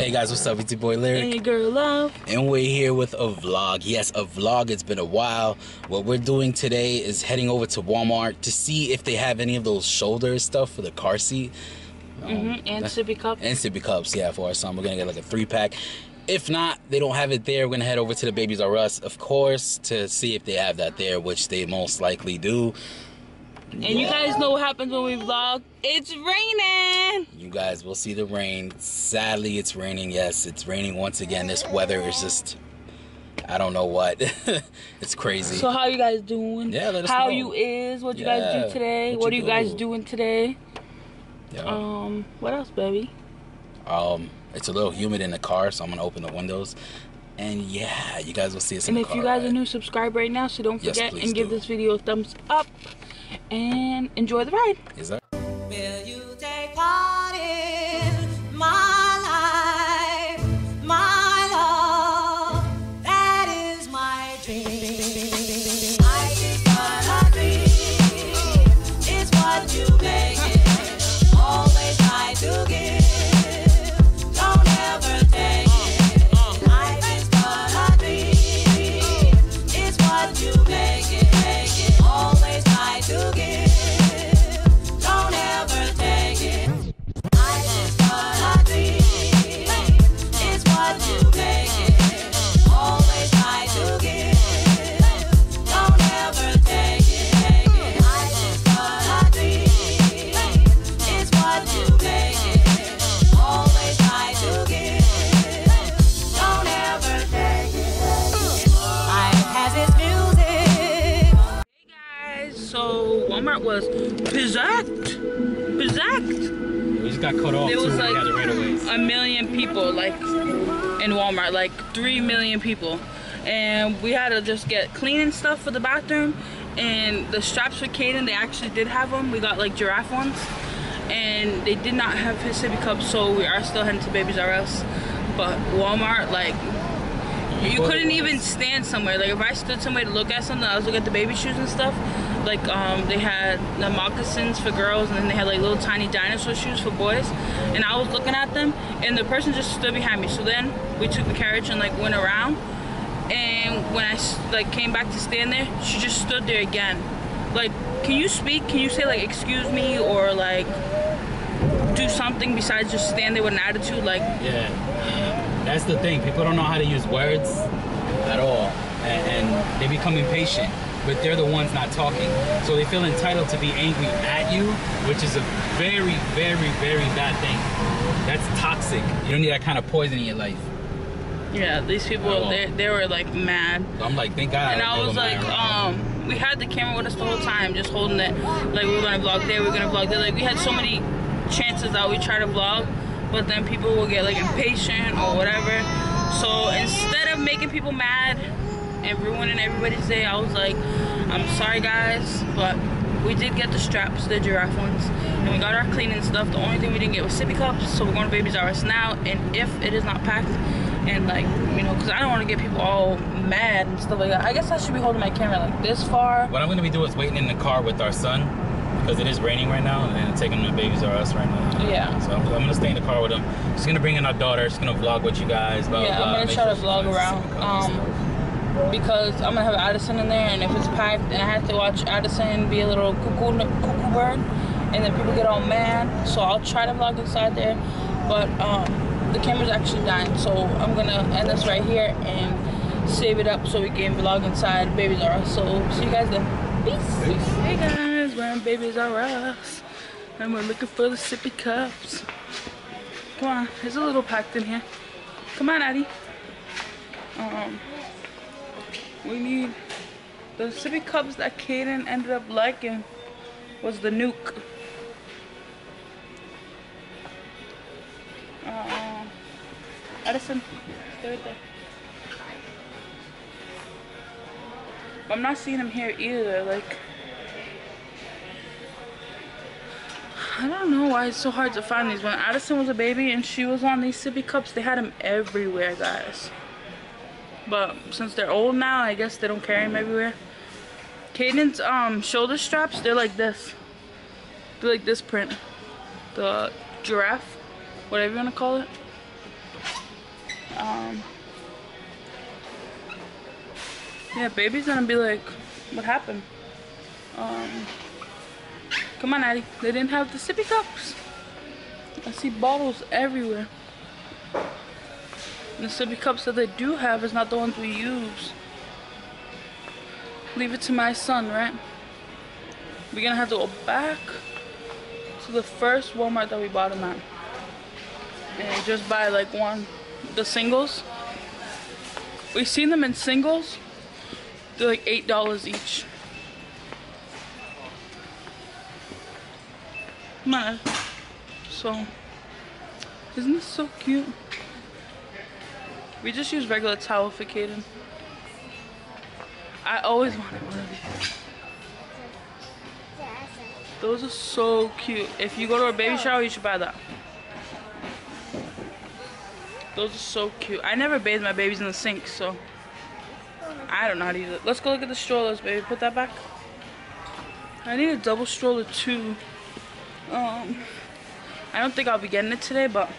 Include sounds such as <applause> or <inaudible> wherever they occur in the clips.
Hey guys, what's up? It's your boy Lyriq. And your girl Love. And we're here with a vlog. Yes, a vlog. It's been a while. What we're doing today is heading over to Walmart to see if they have any of those shoulder stuff for the car seat. Um, mm-hmm. And sippy cups. And sippy cups, yeah, for our son. We're gonna get like a three pack. If not, they don't have it there. We're gonna head over to the Babies R Us, of course, to see if they have that there, which they most likely do. And yeah. you guys know what happens when we vlog. It's raining. You guys will see the rain. Sadly, it's raining. Yes, it's raining once again. This weather is just I don't know what. <laughs> it's crazy. So how you guys doing? Yeah, let us How know. you is? What you yeah. guys do today? What, what are you guys doing today? Yeah. Um, what else, baby? Um, it's a little humid in the car, so I'm gonna open the windows. And yeah, you guys will see us and in the car. And if you guys right? are new, subscribe right now, so don't forget yes, and give this video a thumbs up and enjoy the ride. Is that? Walmart was pizzazed. Pizzazed. We just got cut off. There was like a million people, like in Walmart, like three million people, and we had to just get cleaning stuff for the bathroom. And the straps for Caden, they actually did have them. We got like giraffe ones, and they did not have his sippy cups, so we are still heading to Babies R Us. But Walmart, like you couldn't even stand somewhere. Like if I stood somewhere to look at something, I was looking at the baby shoes and stuff. Like um, they had the moccasins for girls, and then they had like little tiny dinosaur shoes for boys. And I was looking at them, and the person just stood behind me. So then we took the carriage and like went around. And when I like came back to stand there, she just stood there again. Like, can you speak? Can you say like excuse me or like do something besides just stand there with an attitude? Like yeah that's the thing. People don't know how to use words at all, and, and they become impatient. But they're the ones not talking, so they feel entitled to be angry at you, which is a very, very, very bad thing. That's toxic. You don't need that kind of poison in your life. Yeah, these people, they, they were like mad. I'm like, thank God. And I, I was like, um, we had the camera with us the whole time, just holding it. Like we were gonna vlog there, we were gonna vlog there. Like we had so many chances that we try to vlog, but then people will get like impatient or whatever. So instead of making people mad and ruining everybody's day, I was like, I'm sorry guys, but we did get the straps, the giraffe ones, and we got our cleaning stuff. The only thing we didn't get was sippy cups, so we're going to Babies R Us now. And if it is not packed, and like, you know, because I don't want to get people all mad and stuff like that. I guess I should be holding my camera like this far. What I'm going to be doing is waiting in the car with our son because it is raining right now and taking the Babies R Us right now. Yeah. So I'm, I'm, gonna stay in the car with them. Just gonna bring in our daughter. Just gonna vlog with you guys. Blah, yeah, blah, I'm gonna try to vlog around. Um, because I'm gonna have Addison in there, and if it's packed, and I have to watch Addison be a little cuckoo cuckoo bird, and then people get all mad. So I'll try to vlog inside there, but um, the camera's actually dying, so I'm gonna end this right here and save it up so we can vlog inside Babies R Us. So see you guys then. Peace. Peace. Hey guys wearing Babies R Us. And we're looking for the sippy cups. Come on, there's a little packed in here. Come on, Addie. Um, we need the sippy cups that Caden ended up liking was the NUK. Uh, Addison, stay right there. I'm not seeing him here either, like I don't know why it's so hard to find these. When Addison was a baby and she was on these sippy cups, they had them everywhere, guys. But since they're old now, I guess they don't carry them everywhere. Caden's um, shoulder straps, they're like this. They're like this print. The giraffe, whatever you want to call it. Um, yeah, baby's gonna be like, what happened? Um, come on, Addie. They didn't have the sippy cups. I see bottles everywhere. And the sippy cups that they do have is not the ones we use. Leave it to my son, right? We're gonna have to go back to the first Walmart that we bought them at. And just buy like one, the singles. We've seen them in singles. They're like $8 each. Come. So, isn't this so cute? We just use regular towel for Caden. I always wanted one of these. Those are so cute. If you go to a baby oh. shower, you should buy that. Those are so cute. I never bathe my babies in the sink, so I don't know how to use it. Let's go look at the strollers, baby. Put that back. I need a double stroller too. Um, I don't think I'll be getting it today, but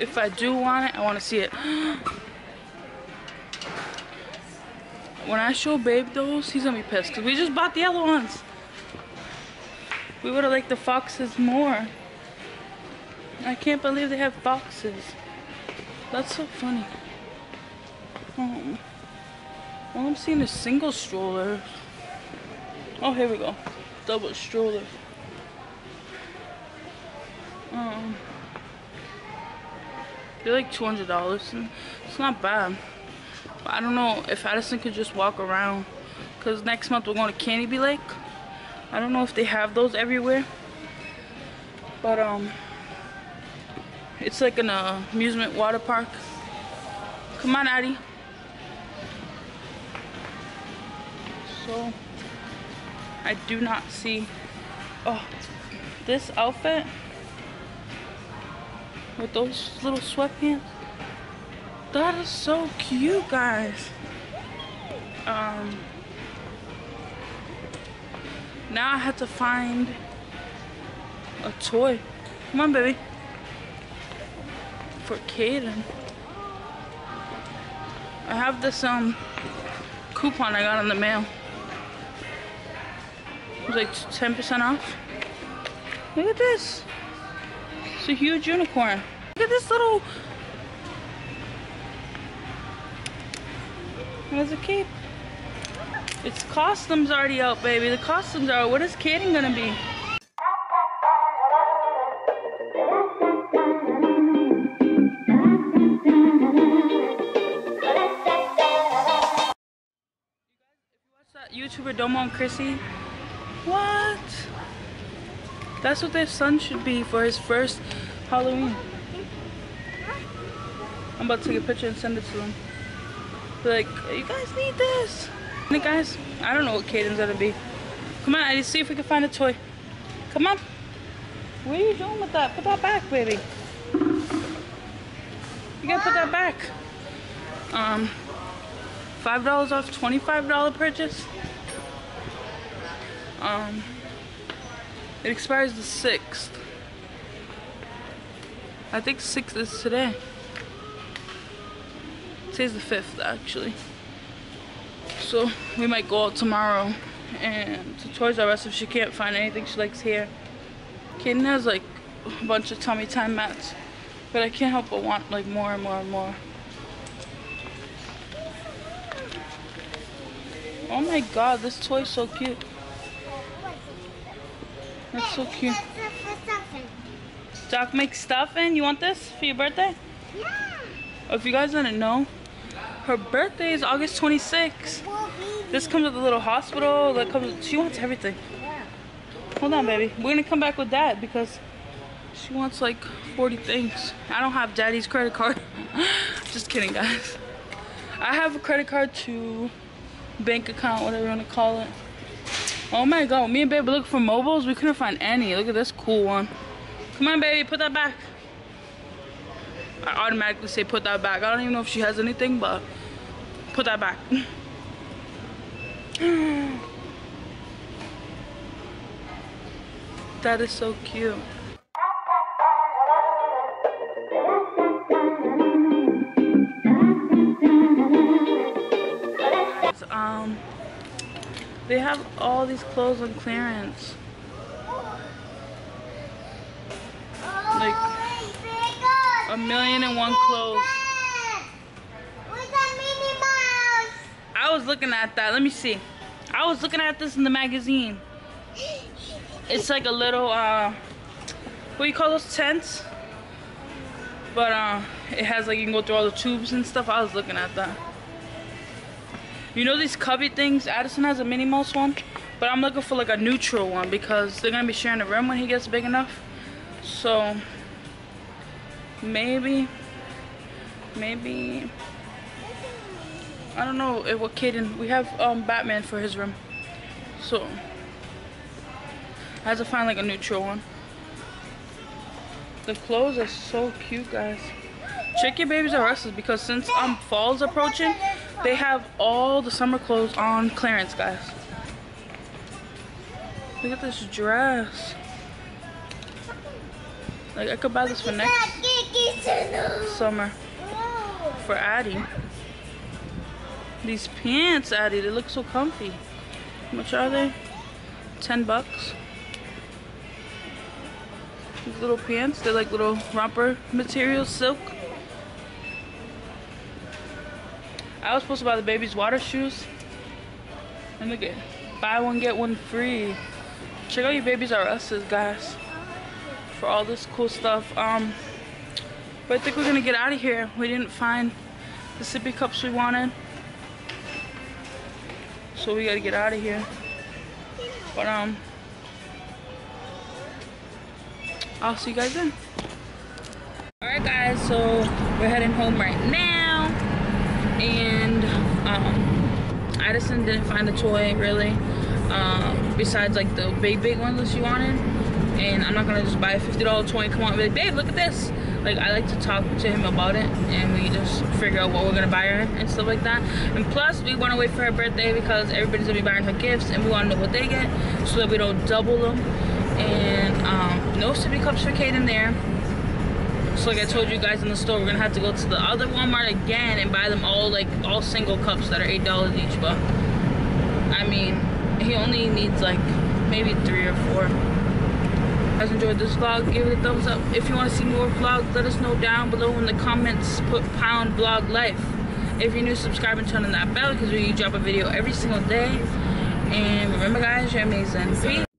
if I do want it, I want to see it. <gasps> when I show Babe those, he's gonna be pissed because we just bought the other ones. We would have liked the foxes more. I can't believe they have foxes. That's so funny. Um, all I'm seeing is single strollers. Oh, here we go. Double stroller. Um, they're like $200. It's not bad. But I don't know if Addison could just walk around. Because next month we're going to Canobie Lake. I don't know if they have those everywhere. But, um, it's like an uh, amusement water park. Come on, Addie. So, I do not see, oh, this outfit with those little sweatpants. That is so cute, guys. Um, now I have to find a toy. Come on, baby. For Caden. I have this um coupon I got in the mail. It was like 10% off. Look at this. A huge unicorn. Look at this little... Has a cape. Its costume's already out, baby. The costumes are out. What is Caden gonna be? YouTuber Domo and Chrissy. What? That's what their son should be for his first Halloween. I'm about to take a picture and send it to them. Be like, you guys need this. And guys, I don't know what Caden's gonna be. Come on, Eddie, see if we can find a toy. Come on. What are you doing with that? Put that back, baby. You gotta put that back. Um, $5 off $25 purchase. Um, it expires the 6th. I think 6th is today. Today's the 5th, actually. So, we might go out tomorrow and to Toys R Us if she can't find anything she likes here. Caden has like a bunch of tummy time mats, but I can't help but want like more and more and more. Oh my god, this toy's so cute. That's so cute. Doc McStuffins. You want this for your birthday? Yeah. Oh, if you guys didn't know, her birthday is August 26th. This comes with a little hospital. That comes. She wants everything. Yeah. Hold on, baby. We're gonna come back with that because she wants like 40 things. I don't have daddy's credit card. <laughs> Just kidding, guys. I have a credit card to bank account, whatever you want to call it. Oh my god, me and baby look for mobiles. We couldn't find any. Look at this cool one. Come on, baby, put that back. I automatically say put that back. I don't even know if she has anything, but put that back. <gasps> that is so cute. They have all these clothes on clearance. Like a million and one clothes. I was looking at that. Let me see. I was looking at this in the magazine. It's like a little, uh, what do you call those tents? But uh, it has like, you can go through all the tubes and stuff. I was looking at that. You know these cubby things? Addison has a Minnie Mouse one. But I'm looking for like a neutral one because they're going to be sharing a room when he gets big enough. So, maybe, maybe, I don't know if what Caden, we have um, Batman for his room. So, I have to find like a neutral one. The clothes are so cute, guys. Check your Babies R Us because since um fall's approaching, they have all the summer clothes on clearance, guys. Look at this dress. Like I could buy this for next summer for Addie. These pants, Addie, they look so comfy. How much are they? 10 bucks. These little pants, they're like little romper material, silk. I was supposed to buy the baby's water shoes. And look at buy one get one free. Check out your babies R Us's guys. For all this cool stuff. Um but I think we're gonna get out of here. We didn't find the sippy cups we wanted. So we gotta get out of here. But um I'll see you guys then. Alright guys, so we're heading home right now. And um Addison didn't find a toy really. Um, besides like the big big ones that she wanted. And I'm not gonna just buy a $50 toy and come out and be like, babe, look at this. Like I like to talk to him about it and we just figure out what we're gonna buy her and stuff like that. And plus we wanna wait for her birthday because everybody's gonna be buying her gifts and we wanna know what they get so that we don't double them. And um, no sippy cups for Caden there. So like I told you guys in the store, we're gonna have to go to the other Walmart again and buy them all like all single cups that are eight dollars each. But I mean, he only needs like maybe three or four. If you guys enjoyed this vlog, give it a thumbs up. If you want to see more vlogs, let us know down below in the comments. Put pound vlog life. If you're new, subscribe and turn on that bell because we drop a video every single day. And remember, guys, you're amazing. Peace.